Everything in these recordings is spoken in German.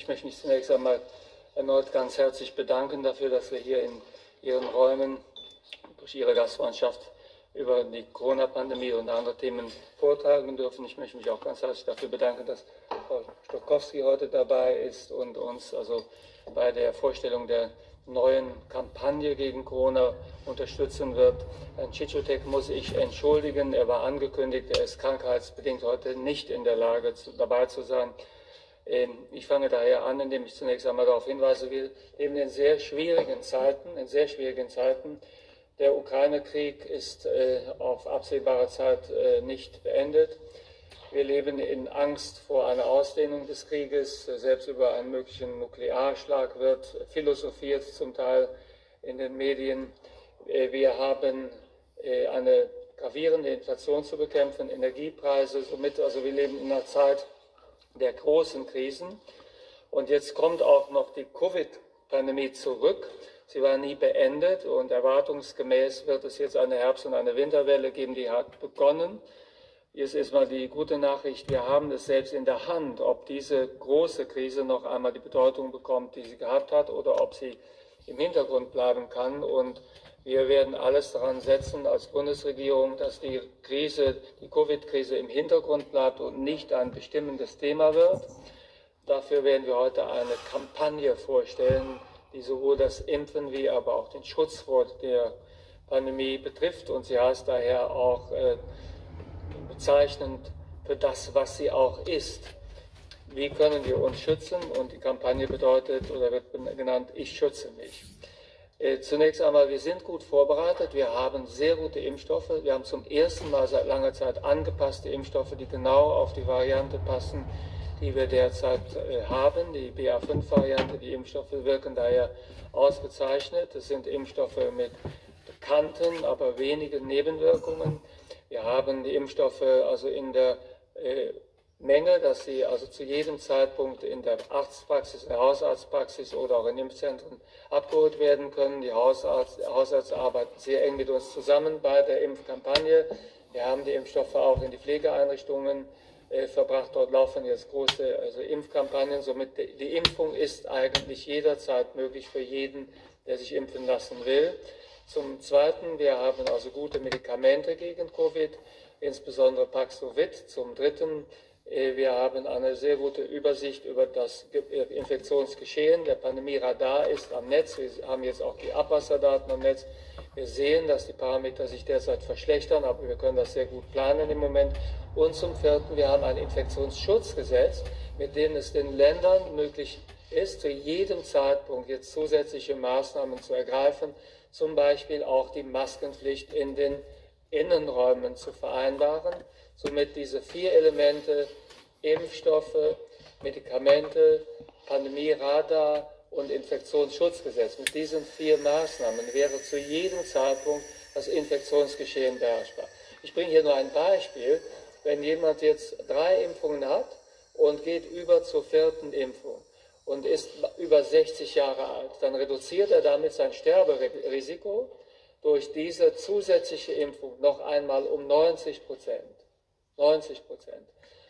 Ich möchte mich zunächst einmal erneut ganz herzlich bedanken dafür, dass wir hier in Ihren Räumen durch Ihre Gastfreundschaft über die Corona-Pandemie und andere Themen vortragen dürfen. Ich möchte mich auch ganz herzlich dafür bedanken, dass Frau Stokowski heute dabei ist und uns also bei der Vorstellung der neuen Kampagne gegen Corona unterstützen wird. Herrn Ciciotek muss ich entschuldigen. Er war angekündigt, er ist krankheitsbedingt heute nicht in der Lage, dabei zu sein. Ähm, ich fange daher an, indem ich zunächst einmal darauf hinweise, wir leben in sehr schwierigen Zeiten, in sehr schwierigen Zeiten. Der Ukraine-Krieg ist äh, auf absehbare Zeit äh, nicht beendet. Wir leben in Angst vor einer Ausdehnung des Krieges. Selbst über einen möglichen Nuklearschlag wird philosophiert, zum Teil in den Medien. Äh, wir haben eine gravierende Inflation zu bekämpfen, Energiepreise. Somit, also wir leben in einer Zeit der großen Krisen. Und jetzt kommt auch noch die Covid-Pandemie zurück. Sie war nie beendet und erwartungsgemäß wird es jetzt eine Herbst- und eine Winterwelle geben, die hat begonnen. Jetzt ist mal die gute Nachricht, wir haben es selbst in der Hand, ob diese große Krise noch einmal die Bedeutung bekommt, die sie gehabt hat, oder ob sie im Hintergrund bleiben kann. Und wir werden alles daran setzen als Bundesregierung, dass die Krise, die Covid-Krise im Hintergrund bleibt und nicht ein bestimmendes Thema wird. Dafür werden wir heute eine Kampagne vorstellen, die sowohl das Impfen wie aber auch den Schutz vor der Pandemie betrifft. Und sie heißt daher auch äh, bezeichnend für das, was sie auch ist. Wie können wir uns schützen? Und die Kampagne bedeutet oder wird genannt, ich schütze mich. Äh, zunächst einmal, wir sind gut vorbereitet. Wir haben sehr gute Impfstoffe. Wir haben zum ersten Mal seit langer Zeit angepasste Impfstoffe, die genau auf die Variante passen, die wir derzeit äh, haben. Die BA5-Variante, die Impfstoffe wirken daher ausgezeichnet. Das sind Impfstoffe mit bekannten, aber wenigen Nebenwirkungen. Wir haben die Impfstoffe also in der Menge, dass sie also zu jedem Zeitpunkt in der Arztpraxis, der Hausarztpraxis oder auch in Impfzentren abgeholt werden können. Die Hausarzt, Hausärzte arbeiten sehr eng mit uns zusammen bei der Impfkampagne. Wir haben die Impfstoffe auch in die Pflegeeinrichtungen äh, verbracht. Dort laufen jetzt große also Impfkampagnen. Somit die, die Impfung ist eigentlich jederzeit möglich für jeden, der sich impfen lassen will. Zum Zweiten, wir haben also gute Medikamente gegen Covid, insbesondere Paxlovid. Zum Dritten, wir haben eine sehr gute Übersicht über das äh, Infektionsgeschehen. Der Pandemie-Radar ist am Netz. Wir haben jetzt auch die Abwasserdaten am Netz. Wir sehen, dass die Parameter sich derzeit verschlechtern, aber wir können das sehr gut planen im Moment. Und zum Vierten, wir haben ein Infektionsschutzgesetz, mit dem es den Ländern möglich ist, zu jedem Zeitpunkt jetzt zusätzliche Maßnahmen zu ergreifen, zum Beispiel auch die Maskenpflicht in den Innenräumen zu vereinbaren. Somit diese vier Elemente, Impfstoffe, Medikamente, Pandemie-Radar und Infektionsschutzgesetz. Mit diesen vier Maßnahmen wäre zu jedem Zeitpunkt das Infektionsgeschehen beherrschbar. Ich bringe hier nur ein Beispiel. Wenn jemand jetzt drei Impfungen hat und geht über zur vierten Impfung, und ist über 60 Jahre alt, dann reduziert er damit sein Sterberisiko durch diese zusätzliche Impfung noch einmal um 90 Prozent. 90 Prozent.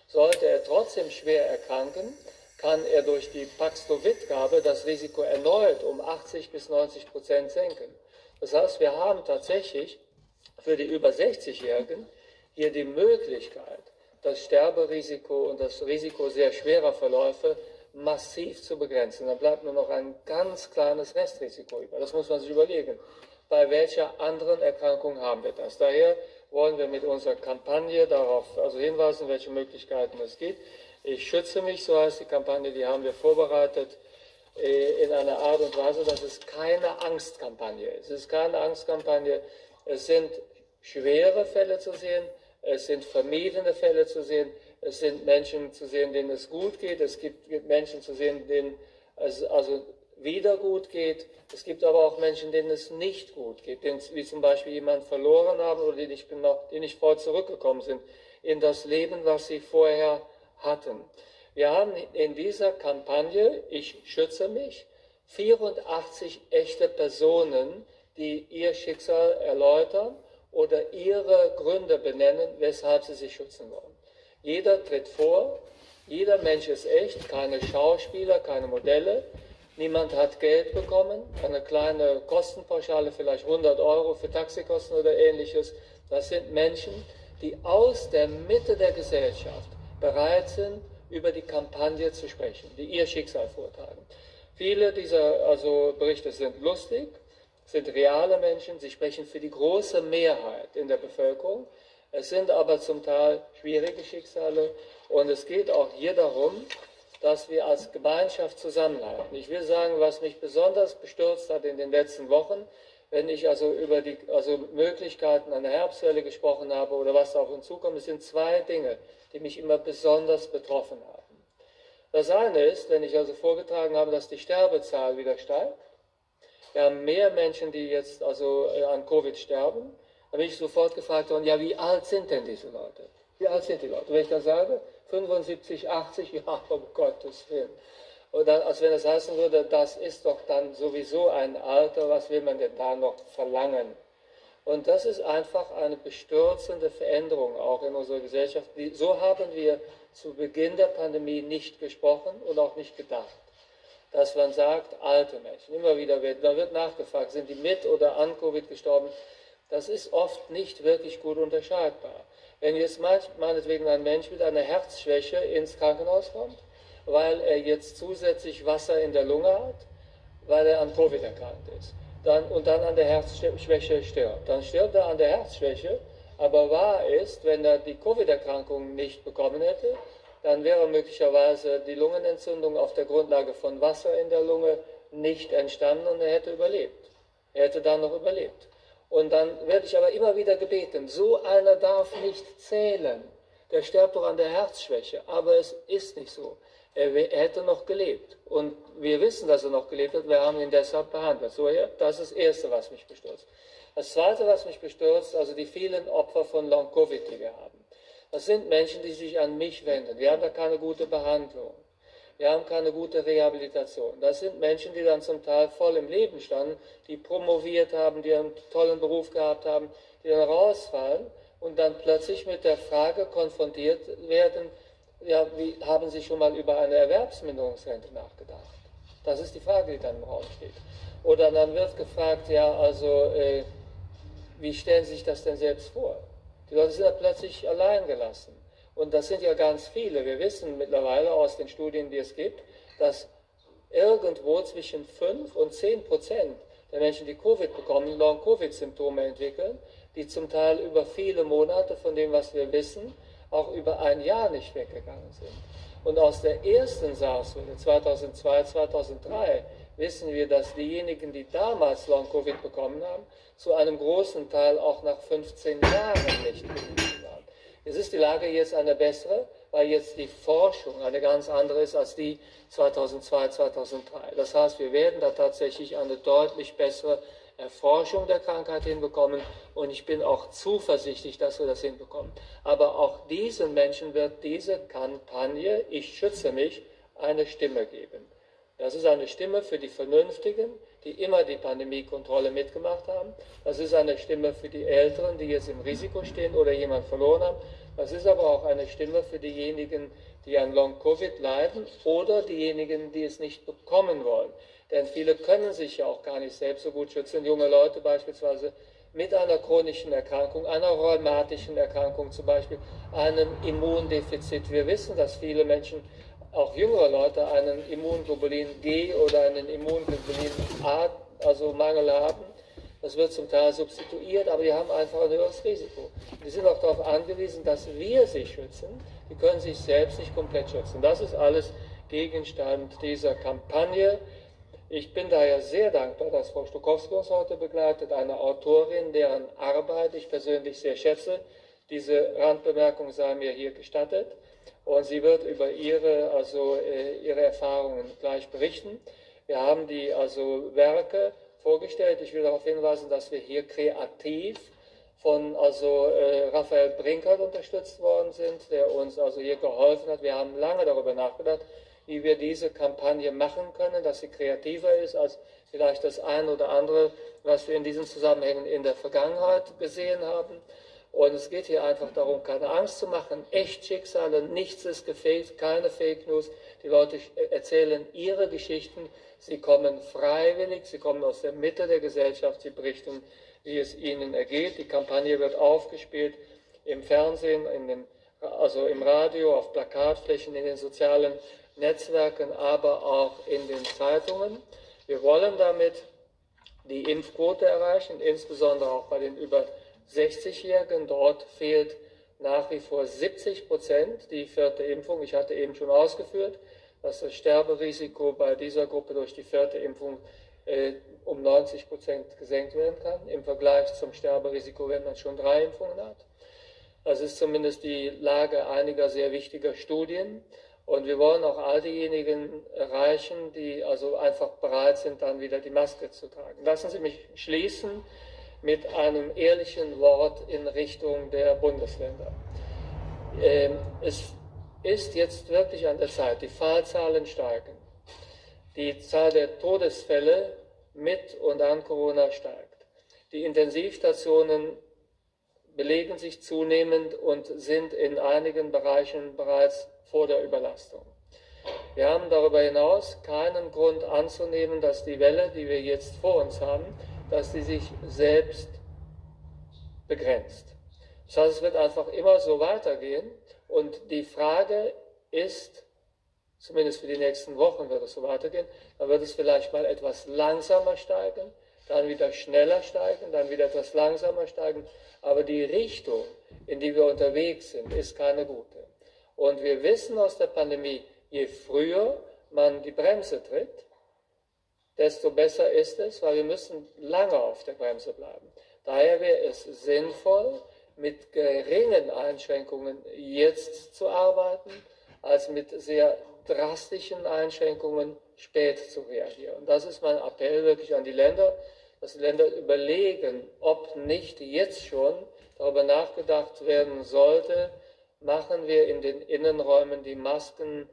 Sollte er trotzdem schwer erkranken, kann er durch die Paxlovid-Gabe das Risiko erneut um 80 bis 90 Prozent senken. Das heißt, wir haben tatsächlich für die über 60-Jährigen hier die Möglichkeit, das Sterberisiko und das Risiko sehr schwerer Verläufe massiv zu begrenzen. Dann bleibt nur noch ein ganz kleines Restrisiko über. Das muss man sich überlegen. Bei welcher anderen Erkrankung haben wir das? Daher wollen wir mit unserer Kampagne darauf also hinweisen, welche Möglichkeiten es gibt. Ich schütze mich, so heißt die Kampagne, die haben wir vorbereitet äh, in einer Art und Weise, dass es keine Angstkampagne ist. Es ist keine Angstkampagne. Es sind schwere Fälle zu sehen, es sind vermiedene Fälle zu sehen, es sind Menschen zu sehen, denen es gut geht. Es gibt Menschen zu sehen, denen es also wieder gut geht. Es gibt aber auch Menschen, denen es nicht gut geht, denen, wie zum Beispiel jemand verloren haben oder die nicht, genau, die nicht vor zurückgekommen sind in das Leben, was sie vorher hatten. Wir haben in dieser Kampagne, ich schütze mich, 84 echte Personen, die ihr Schicksal erläutern oder ihre Gründe benennen, weshalb sie sich schützen wollen. Jeder tritt vor Jeder Mensch ist echt, keine Schauspieler, keine Modelle. Niemand hat Geld bekommen, eine kleine Kostenpauschale, vielleicht 100 Euro für Taxikosten oder ähnliches. Das sind Menschen, die aus der Mitte der Gesellschaft bereit sind, über die Kampagne zu sprechen, die ihr Schicksal vortragen. Viele dieser also Berichte sind lustig, sind reale Menschen, sie sprechen für die große Mehrheit in der Bevölkerung. Es sind aber zum Teil schwierige Schicksale und es geht auch hier darum, dass wir als Gemeinschaft zusammenhalten. Ich will sagen, was mich besonders bestürzt hat in den letzten Wochen, wenn ich also über die also Möglichkeiten einer Herbstwelle gesprochen habe oder was auf uns zukommt, es sind zwei Dinge, die mich immer besonders betroffen haben. Das eine ist, wenn ich also vorgetragen habe, dass die Sterbezahl wieder steigt. Wir haben mehr Menschen, die jetzt also äh, an Covid sterben. Da bin ich sofort gefragt worden, ja, wie alt sind denn diese Leute? Wie alt sind die Leute? Wenn ich dann sage, 75, 80, ja, um Gottes Willen. Und dann, als wenn es heißen würde, das ist doch dann sowieso ein Alter, was will man denn da noch verlangen? Und das ist einfach eine bestürzende Veränderung auch in unserer Gesellschaft. So haben wir zu Beginn der Pandemie nicht gesprochen und auch nicht gedacht. Dass man sagt, alte Menschen, immer wieder wird, da wird nachgefragt, sind die mit oder an Covid gestorben? Das ist oft nicht wirklich gut unterscheidbar. Wenn jetzt meinetwegen ein Mensch mit einer Herzschwäche ins Krankenhaus kommt, weil er jetzt zusätzlich Wasser in der Lunge hat, weil er an Covid erkrankt ist. Dann, und dann an der Herzschwäche stirbt. Dann stirbt er an der Herzschwäche, aber wahr ist, wenn er die Covid-Erkrankung nicht bekommen hätte, dann wäre möglicherweise die Lungenentzündung auf der Grundlage von Wasser in der Lunge nicht entstanden und er hätte überlebt. Er hätte dann noch überlebt. Und dann werde ich aber immer wieder gebeten, so einer darf nicht zählen. Der stirbt doch an der Herzschwäche. Aber es ist nicht so er, hätte noch gelebt. Und wir wissen, dass er noch gelebt hat, wir haben ihn deshalb behandelt. So, ja, das ist das Erste, was mich bestürzt. Das Zweite, was mich bestürzt, also die vielen Opfer von Long-Covid, die wir haben. Das sind Menschen, die sich an mich wenden. Wir haben da keine gute Behandlung. Wir haben keine gute Rehabilitation. Das sind Menschen, die dann zum Teil voll im Leben standen, die promoviert haben, die einen tollen Beruf gehabt haben, die dann rausfallen und dann plötzlich mit der Frage konfrontiert werden, ja, wie, haben Sie schon mal über eine Erwerbsminderungsrente nachgedacht? Das ist die Frage, die dann im Raum steht. Oder dann wird gefragt, ja, also, äh, wie stellen Sie sich das denn selbst vor? Die Leute sind ja plötzlich allein gelassen. Und das sind ja ganz viele. Wir wissen mittlerweile aus den Studien, die es gibt, dass irgendwo zwischen 5 und 10 Prozent der Menschen, die Covid bekommen, Long-Covid-Symptome entwickeln, die zum Teil über viele Monate von dem, was wir wissen, auch über ein Jahr nicht weggegangen sind. Und aus der ersten SARS-Welle 2002, 2003 wissen wir, dass diejenigen, die damals Long-Covid bekommen haben, zu einem großen Teil auch nach 15 Jahren nicht waren. Es ist die Lage jetzt eine bessere, weil jetzt die Forschung eine ganz andere ist als die 2002, 2003. Das heißt, wir werden da tatsächlich eine deutlich bessere Erforschung der Krankheit hinbekommen und ich bin auch zuversichtlich, dass wir das hinbekommen. Aber auch diesen Menschen wird diese Kampagne, ich schütze mich, eine Stimme geben. Das ist eine Stimme für die Vernünftigen, die immer die Pandemiekontrolle mitgemacht haben. Das ist eine Stimme für die Älteren, die jetzt im Risiko stehen oder jemand verloren haben. Das ist aber auch eine Stimme für diejenigen, die an Long-Covid leiden oder diejenigen, die es nicht bekommen wollen. Denn viele können sich ja auch gar nicht selbst so gut schützen. Junge Leute beispielsweise mit einer chronischen Erkrankung, einer rheumatischen Erkrankung zum Beispiel, einem Immundefizit. Wir wissen, dass viele Menschen, auch jüngere Leute, einen Immunglobulin G oder einen Immunglobulin A, also Mangel haben. Das wird zum Teil substituiert, aber die haben einfach ein höheres Risiko. Die sind auch darauf angewiesen, dass wir sie schützen. Die können sich selbst nicht komplett schützen. Das ist alles Gegenstand dieser Kampagne. Ich bin daher sehr dankbar, dass Frau Stokowski uns heute begleitet, eine Autorin, deren Arbeit ich persönlich sehr schätze. Diese Randbemerkung sei mir hier gestattet. Und sie wird über ihre, also, äh, ihre Erfahrungen gleich berichten. Wir haben die also Werke vorgestellt. Ich will darauf hinweisen, dass wir hier kreativ von also äh, Raphael Brinkert unterstützt worden sind, der uns also hier geholfen hat. Wir haben lange darüber nachgedacht, wie wir diese Kampagne machen können, dass sie kreativer ist als vielleicht das ein oder andere, was wir in diesen Zusammenhängen in der Vergangenheit gesehen haben. Und es geht hier einfach darum, keine Angst zu machen, echt Schicksale, nichts ist gefaked, keine Fake News. Die Leute erzählen ihre Geschichten, sie kommen freiwillig, sie kommen aus der Mitte der Gesellschaft, sie berichten, wie es ihnen ergeht. Die Kampagne wird aufgespielt im Fernsehen, in den, also im Radio, auf Plakatflächen, in den sozialen Netzwerken, aber auch in den Zeitungen. Wir wollen damit die Impfquote erreichen, insbesondere auch bei den über 60-Jährigen. Dort fehlt nach wie vor 70 Prozent die vierte Impfung. Ich hatte eben schon ausgeführt, dass das Sterberisiko bei dieser Gruppe durch die vierte Impfung äh, um 90 Prozent gesenkt werden kann, im Vergleich zum Sterberisiko, wenn man schon drei Impfungen hat. Das ist zumindest die Lage einiger sehr wichtiger Studien. Und wir wollen auch all diejenigen erreichen, die also einfach bereit sind, dann wieder die Maske zu tragen. Lassen Sie mich schließen mit einem ehrlichen Wort in Richtung der Bundesländer. Ähm, es ist jetzt wirklich an der Zeit, die Fallzahlen steigen. Die Zahl der Todesfälle mit und an Corona steigt. Die Intensivstationen belegen sich zunehmend und sind in einigen Bereichen bereits vor der Überlastung. Wir haben darüber hinaus keinen Grund anzunehmen, dass die Welle, die wir jetzt vor uns haben, dass sie sich selbst begrenzt. Das heißt, es wird einfach immer so weitergehen und die Frage ist, zumindest für die nächsten Wochen wird es so weitergehen, dann wird es vielleicht mal etwas langsamer steigen, dann wieder schneller steigen, dann wieder etwas langsamer steigen, aber die Richtung, in die wir unterwegs sind, ist keine gute. Und wir wissen aus der Pandemie, je früher man die Bremse tritt, desto besser ist es, weil wir müssen lange auf der Bremse bleiben. Daher wäre es sinnvoll, mit geringen Einschränkungen jetzt zu arbeiten, als mit sehr drastischen Einschränkungen spät zu reagieren. Und das ist mein Appell wirklich an die Länder, dass die Länder überlegen, ob nicht jetzt schon darüber nachgedacht werden sollte, machen wir in den Innenräumen die Masken,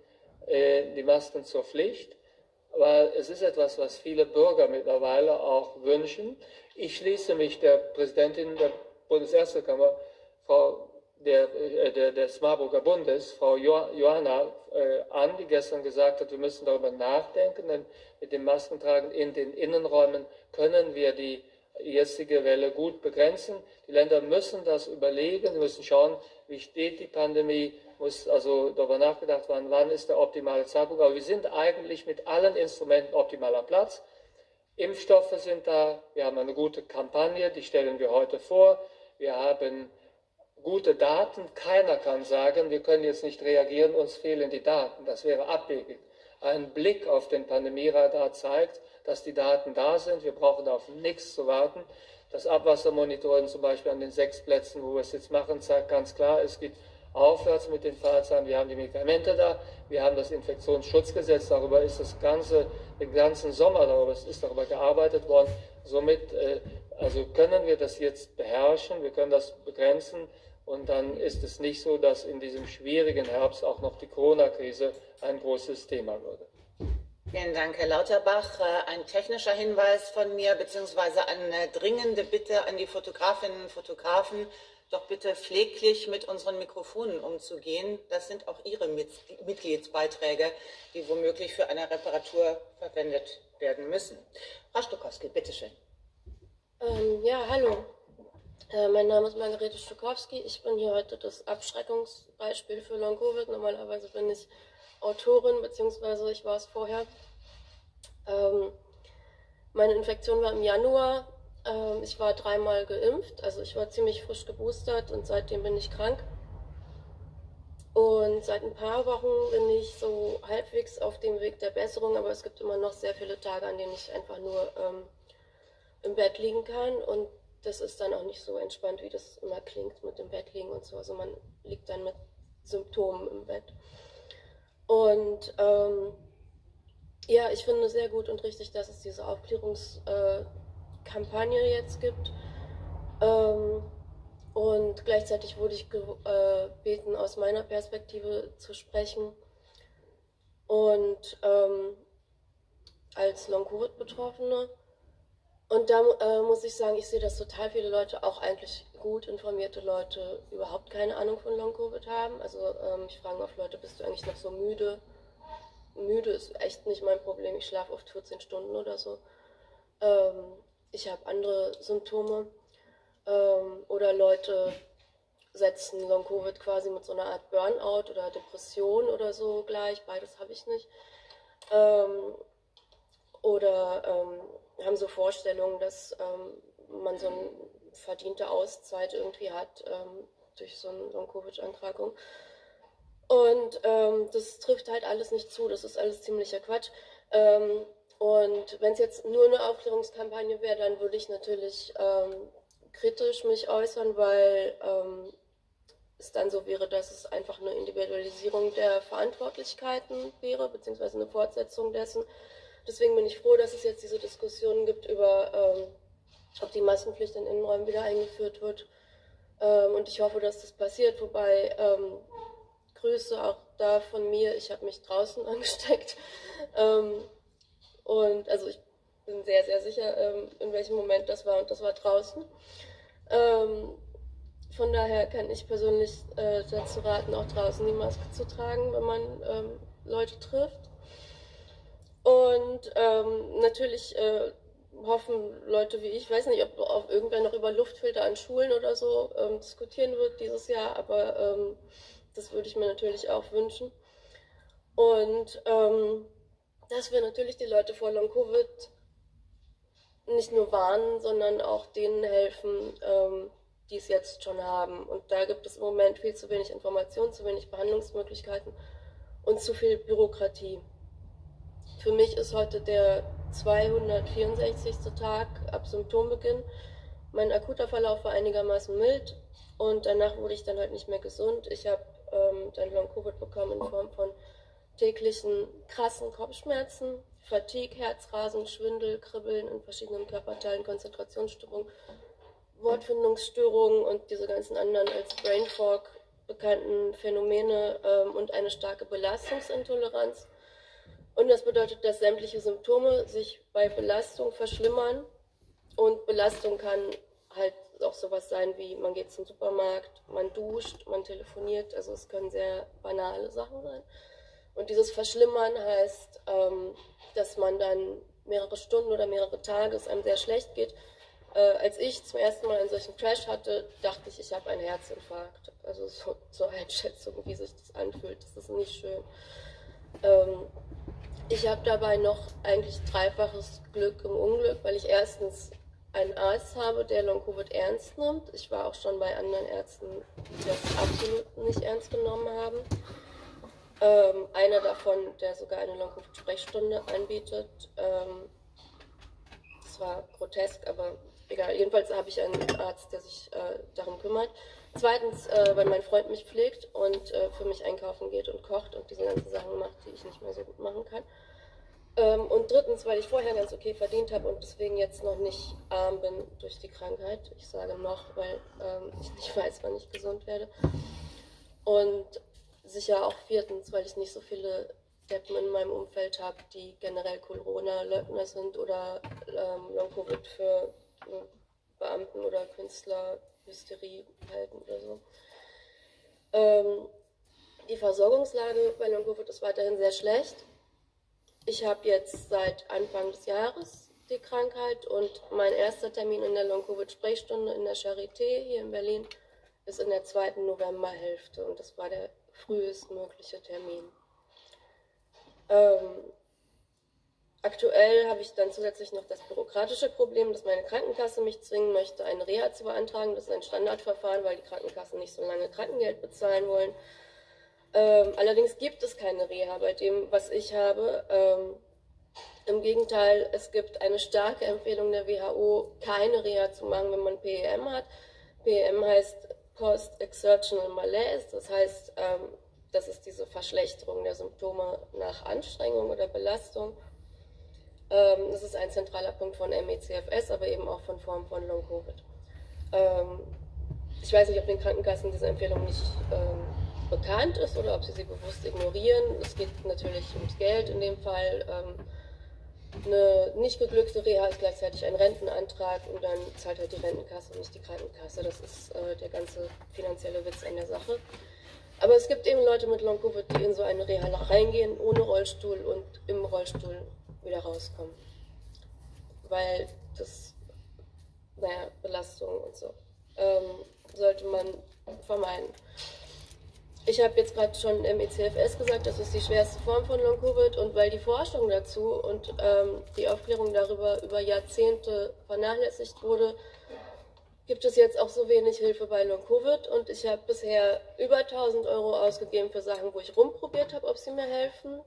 äh, die Masken zur Pflicht. Weil es ist etwas, was viele Bürger mittlerweile auch wünschen. Ich schließe mich der Präsidentin der Bundesärztekammer, Frau der, äh, der, des Marburger Bundes, Frau Johanna, äh, an, die gestern gesagt hat, wir müssen darüber nachdenken, denn mit dem Maskentragen in den Innenräumen können wir die jetzige Welle gut begrenzen. Die Länder müssen das überlegen, müssen schauen, wie steht die Pandemie, muss also darüber nachgedacht werden, wann ist der optimale Zeitpunkt. Aber wir sind eigentlich mit allen Instrumenten optimal am Platz. Impfstoffe sind da, wir haben eine gute Kampagne, die stellen wir heute vor. Wir haben gute Daten. Keiner kann sagen, wir können jetzt nicht reagieren, uns fehlen die Daten. Das wäre abwegig. Ein Blick auf den Pandemieradar zeigt, dass die Daten da sind. Wir brauchen auf nichts zu warten. Das Abwassermonitoring zum Beispiel an den sechs Plätzen, wo wir es jetzt machen, zeigt ganz klar, es geht aufwärts mit den Fahrzeugen. Wir haben die Medikamente da, wir haben das Infektionsschutzgesetz, darüber ist das ganze, den ganzen Sommer darüber ist darüber gearbeitet worden. Somit äh, also können wir das jetzt beherrschen, wir können das begrenzen und dann ist es nicht so, dass in diesem schwierigen Herbst auch noch die Corona-Krise ein großes Thema würde. Vielen Dank, Herr Lauterbach. Äh, ein technischer Hinweis von mir, beziehungsweise eine dringende Bitte an die Fotografinnen und Fotografen, doch bitte pfleglich mit unseren Mikrofonen umzugehen. Das sind auch Ihre Mitgliedsbeiträge, die womöglich für eine Reparatur verwendet werden müssen. Frau Stokowski, bitteschön. Ähm, ja, hallo. Äh, mein Name ist Margarete Stokowski. Ich bin hier heute das Abschreckungsbeispiel für Long-Covid. Normalerweise bin ich Autorin, beziehungsweise ich war es vorher. Ähm, meine Infektion war im Januar. Ähm, ich war dreimal geimpft, also ich war ziemlich frisch geboostert und seitdem bin ich krank. Und seit ein paar Wochen bin ich so halbwegs auf dem Weg der Besserung, aber es gibt immer noch sehr viele Tage, an denen ich einfach nur ähm, im Bett liegen kann. Und das ist dann auch nicht so entspannt, wie das immer klingt mit dem Bett liegen und so. Also man liegt dann mit Symptomen im Bett. Und ähm, ja, ich finde sehr gut und richtig, dass es diese Aufklärungskampagne äh, jetzt gibt. Ähm, und gleichzeitig wurde ich gebeten, äh, aus meiner Perspektive zu sprechen. Und ähm, als Long-Covid-Betroffene Und da äh, muss ich sagen, ich sehe, dass total viele Leute, auch eigentlich gut informierte Leute, überhaupt keine Ahnung von Long-Covid haben. Also ähm, ich frage oft Leute, bist du eigentlich noch so müde? Müde ist echt nicht mein Problem. Ich schlafe oft 14 Stunden oder so. Ähm, ich habe andere Symptome. Ähm, oder Leute setzen Long-Covid quasi mit so einer Art Burnout oder Depression oder so gleich. Beides habe ich nicht. Ähm, oder ähm, haben so Vorstellungen, dass ähm, man so eine verdiente Auszeit irgendwie hat ähm, durch so eine Long-Covid-Erkrankung. Und ähm, das trifft halt alles nicht zu, das ist alles ziemlicher Quatsch. Ähm, und wenn es jetzt nur eine Aufklärungskampagne wäre, dann würde ich natürlich ähm, kritisch mich äußern, weil ähm, es dann so wäre, dass es einfach eine Individualisierung der Verantwortlichkeiten wäre, beziehungsweise eine Fortsetzung dessen. Deswegen bin ich froh, dass es jetzt diese Diskussionen gibt über, ähm, ob die Maskenpflicht in Innenräumen wieder eingeführt wird. Ähm, und ich hoffe, dass das passiert, wobei ähm, Grüße auch da von mir. Ich habe mich draußen angesteckt. Und also ich bin sehr, sehr sicher, ähm, in welchem Moment das war. Und das war draußen. Ähm, von daher kann ich persönlich äh, dazu raten, auch draußen die Maske zu tragen, wenn man ähm, Leute trifft. Und ähm, natürlich äh, hoffen Leute wie ich, ich weiß nicht, ob auch irgendwer noch über Luftfilter an Schulen oder so ähm, diskutieren wird dieses Jahr, aber ähm, das würde ich mir natürlich auch wünschen. Und dass wir natürlich die Leute vor Long-Covid nicht nur warnen, sondern auch denen helfen, ähm, die es jetzt schon haben. Und da gibt es im Moment viel zu wenig Informationen, zu wenig Behandlungsmöglichkeiten und zu viel Bürokratie. Für mich ist heute der 264. Tag ab Symptombeginn. Mein akuter Verlauf war einigermaßen mild und danach wurde ich dann halt nicht mehr gesund. Ich habe ähm, dann Long-Covid bekommen in Form von täglichen krassen Kopfschmerzen, Fatigue, Herzrasen, Schwindel, Kribbeln in verschiedenen Körperteilen, Konzentrationsstörungen, Wortfindungsstörungen und diese ganzen anderen als Brain Fog bekannten Phänomene ähm, und eine starke Belastungsintoleranz. Und das bedeutet, dass sämtliche Symptome sich bei Belastung verschlimmern. Und Belastung kann halt auch sowas sein wie, man geht zum Supermarkt, man duscht, man telefoniert. Also es können sehr banale Sachen sein. Und dieses Verschlimmern heißt, ähm, dass man dann mehrere Stunden oder mehrere Tage es einem sehr schlecht geht. Äh, als ich zum ersten Mal einen solchen Crash hatte, dachte ich, ich habe einen Herzinfarkt. Also so zur Einschätzung, wie sich das anfühlt. Das ist nicht schön. Ähm, ich habe dabei noch eigentlich dreifaches Glück im Unglück, weil ich erstens einen Arzt habe, der Long-Covid ernst nimmt. Ich war auch schon bei anderen Ärzten, die das absolut nicht ernst genommen haben. Ähm, einer davon, der sogar eine Long-Covid-Sprechstunde anbietet. Ähm, das war grotesk, aber egal. Jedenfalls habe ich einen Arzt, der sich äh, darum kümmert. Zweitens, äh, weil mein Freund mich pflegt und äh, für mich einkaufen geht und kocht und diese ganzen Sachen macht, die ich nicht mehr so gut machen kann. Ähm, und drittens, weil ich vorher ganz okay verdient habe und deswegen jetzt noch nicht arm bin durch die Krankheit. Ich sage noch, weil ähm, ich nicht weiß, wann ich gesund werde. Und sicher auch viertens, weil ich nicht so viele Deppen in meinem Umfeld habe, die generell Corona-Leugner sind oder ähm, Long-Covid für äh, Beamten oder Künstler Hysterie halten oder so. Ähm, die Versorgungslage bei Long-Covid ist weiterhin sehr schlecht. Ich habe jetzt seit Anfang des Jahres die Krankheit und mein erster Termin in der Long-Covid-Sprechstunde in der Charité hier in Berlin ist in der zweiten Novemberhälfte und das war der frühestmögliche Termin. Ähm, aktuell habe ich dann zusätzlich noch das bürokratische Problem, dass meine Krankenkasse mich zwingen möchte, eine Reha zu beantragen. Das ist ein Standardverfahren, weil die Krankenkassen nicht so lange Krankengeld bezahlen wollen. Ähm, allerdings gibt es keine Reha bei dem, was ich habe. Ähm, Im Gegenteil, es gibt eine starke Empfehlung der WHO, keine Reha zu machen, wenn man PEM hat. PEM heißt Post-Exertional Malaise, das heißt, ähm, das ist diese Verschlechterung der Symptome nach Anstrengung oder Belastung. Ähm, das ist ein zentraler Punkt von MECFS, aber eben auch von Formen von Long-Covid. Ähm, ich weiß nicht, ob den Krankenkassen diese Empfehlung nicht ähm, bekannt ist oder ob sie sie bewusst ignorieren. Es geht natürlich ums Geld in dem Fall. Ähm, eine nicht geglückte Reha ist gleichzeitig ein Rentenantrag und dann zahlt halt die Rentenkasse und nicht die Krankenkasse. Das ist äh, der ganze finanzielle Witz an der Sache. Aber es gibt eben Leute mit Long-Covid, die in so eine Reha reingehen, ohne Rollstuhl und im Rollstuhl wieder rauskommen. Weil das, naja, Belastung und so, ähm, sollte man vermeiden. Ich habe jetzt gerade schon im ECFS gesagt, das ist die schwerste Form von Long-Covid und weil die Forschung dazu und ähm, die Aufklärung darüber über Jahrzehnte vernachlässigt wurde, gibt es jetzt auch so wenig Hilfe bei Long-Covid und ich habe bisher über 1000 Euro ausgegeben für Sachen, wo ich rumprobiert habe, ob sie mir helfen.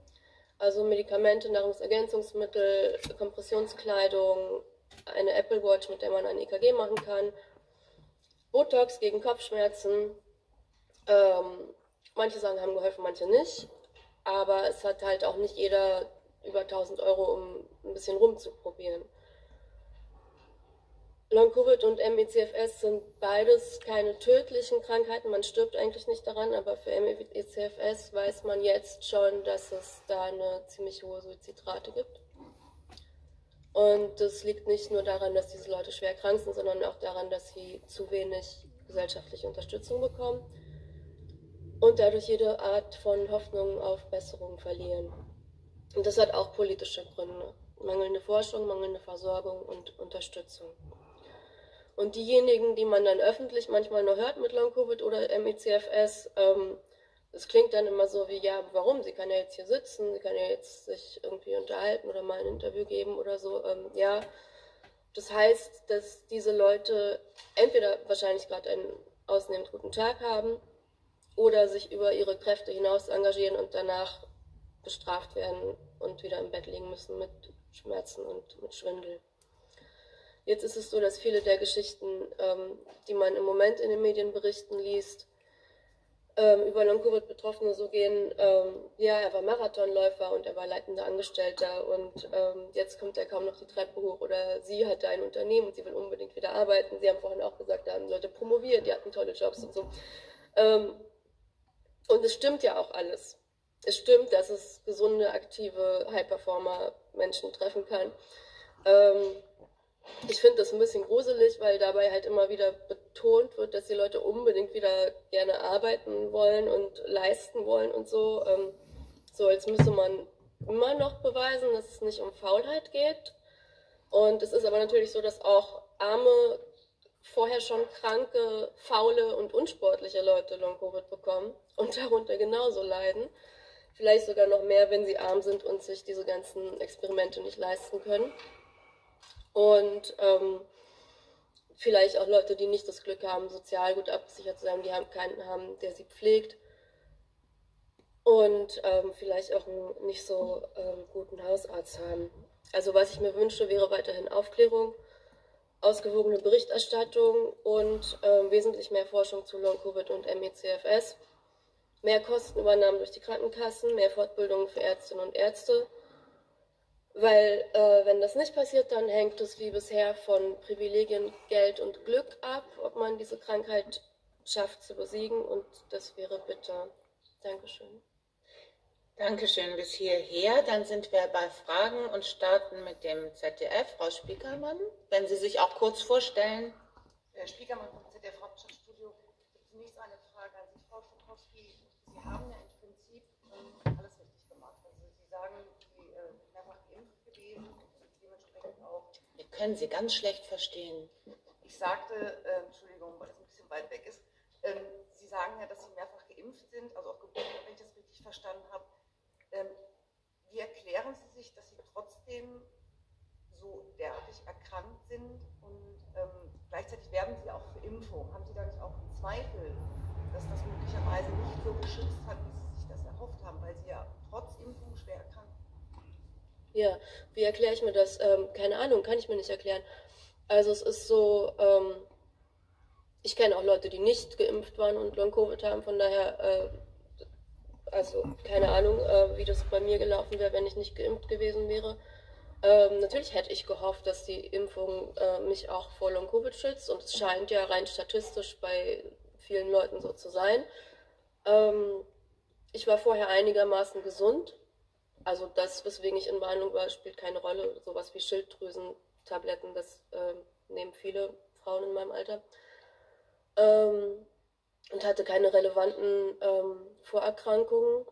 Also Medikamente, Nahrungsergänzungsmittel, Kompressionskleidung, eine Apple Watch, mit der man ein EKG machen kann, Botox gegen Kopfschmerzen, ähm, Manche Sachen haben geholfen, manche nicht. Aber es hat halt auch nicht jeder über 1000 Euro, um ein bisschen rumzuprobieren. Long-Covid und MECFS sind beides keine tödlichen Krankheiten. Man stirbt eigentlich nicht daran, aber für MECFS weiß man jetzt schon, dass es da eine ziemlich hohe Suizidrate gibt. Und das liegt nicht nur daran, dass diese Leute schwer krank sind, sondern auch daran, dass sie zu wenig gesellschaftliche Unterstützung bekommen und dadurch jede Art von Hoffnung auf Besserung verlieren. Und das hat auch politische Gründe. Mangelnde Forschung, mangelnde Versorgung und Unterstützung. Und diejenigen, die man dann öffentlich manchmal noch hört mit Long-Covid oder MECFS, ähm, das klingt dann immer so wie, ja, warum? Sie kann ja jetzt hier sitzen, sie kann ja jetzt sich irgendwie unterhalten oder mal ein Interview geben oder so. Ähm, ja, das heißt, dass diese Leute entweder wahrscheinlich gerade einen ausnehmend guten Tag haben oder sich über ihre Kräfte hinaus engagieren und danach bestraft werden und wieder im Bett liegen müssen mit Schmerzen und mit Schwindel. Jetzt ist es so, dass viele der Geschichten, ähm, die man im Moment in den Medienberichten liest, ähm, über Long-Covid-Betroffene so gehen, ähm, ja, er war Marathonläufer und er war leitender Angestellter und ähm, jetzt kommt er kaum noch die Treppe hoch oder sie hatte ein Unternehmen und sie will unbedingt wieder arbeiten. Sie haben vorhin auch gesagt, da haben Leute promoviert, die hatten tolle Jobs und so. Ähm, und es stimmt ja auch alles. Es stimmt, dass es gesunde, aktive High-Performer-Menschen treffen kann. Ähm, ich finde das ein bisschen gruselig, weil dabei halt immer wieder betont wird, dass die Leute unbedingt wieder gerne arbeiten wollen und leisten wollen und so. Ähm, so als müsse man immer noch beweisen, dass es nicht um Faulheit geht. Und es ist aber natürlich so, dass auch arme vorher schon kranke, faule und unsportliche Leute Long-Covid bekommen und darunter genauso leiden. Vielleicht sogar noch mehr, wenn sie arm sind und sich diese ganzen Experimente nicht leisten können. Und ähm, vielleicht auch Leute, die nicht das Glück haben, sozial gut abgesichert zu sein, die haben keinen haben, der sie pflegt. Und ähm, vielleicht auch einen nicht so ähm, guten Hausarzt haben. Also was ich mir wünsche, wäre weiterhin Aufklärung ausgewogene Berichterstattung und äh, wesentlich mehr Forschung zu Long-Covid und MECFS, mehr Kostenübernahmen durch die Krankenkassen, mehr Fortbildungen für Ärztinnen und Ärzte. Weil äh, wenn das nicht passiert, dann hängt es wie bisher von Privilegien, Geld und Glück ab, ob man diese Krankheit schafft zu besiegen und das wäre bitter. Dankeschön. Dankeschön bis hierher. Dann sind wir bei Fragen und starten mit dem ZDF. Frau Spiekermann, wenn Sie sich auch kurz vorstellen. Herr Spiekermann vom ZDF Hauptstadtstudio. Zunächst eine Frage an Sie, Frau Schukowski. Sie haben ja im Prinzip alles richtig gemacht. Also Sie sagen, Sie äh, sind mehrfach geimpft gewesen und dementsprechend auch. Wir können Sie ganz schlecht verstehen. Ich sagte, äh, Entschuldigung, weil das ein bisschen weit weg ist. Ähm, Sie sagen ja, dass Sie mehrfach geimpft sind, also auch Geburt, wenn ich das richtig verstanden habe. Ähm, wie erklären Sie sich, dass Sie trotzdem so derartig erkrankt sind und ähm, gleichzeitig werben Sie auch für Impfung? Haben Sie da nicht auch Zweifel, dass das möglicherweise nicht so geschützt hat, wie Sie sich das erhofft haben, weil Sie ja trotz Impfung schwer erkrankt sind? Ja, wie erkläre ich mir das? Ähm, keine Ahnung, kann ich mir nicht erklären. Also es ist so, ähm, ich kenne auch Leute, die nicht geimpft waren und Long-Covid haben, von daher äh, also keine Ahnung, äh, wie das bei mir gelaufen wäre, wenn ich nicht geimpft gewesen wäre. Ähm, natürlich hätte ich gehofft, dass die Impfung äh, mich auch vor Long-Covid schützt und es scheint ja rein statistisch bei vielen Leuten so zu sein. Ähm, ich war vorher einigermaßen gesund also das, weswegen ich in Behandlung war, spielt keine Rolle. Sowas wie Schilddrüsentabletten, das äh, nehmen viele Frauen in meinem Alter. Ähm, und hatte keine relevanten ähm, Vorerkrankungen.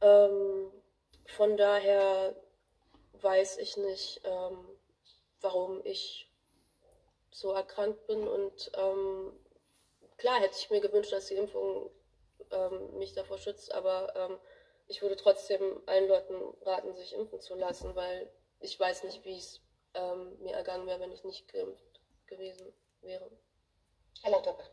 Ähm, von daher weiß ich nicht, ähm, warum ich so erkrankt bin. Und ähm, klar hätte ich mir gewünscht, dass die Impfung ähm, mich davor schützt, aber ich würde trotzdem allen Leuten raten, sich impfen zu lassen, weil ich weiß nicht, wie es ähm, mir ergangen wäre, wenn ich nicht geimpft gewesen wäre. Herr Lauterbach.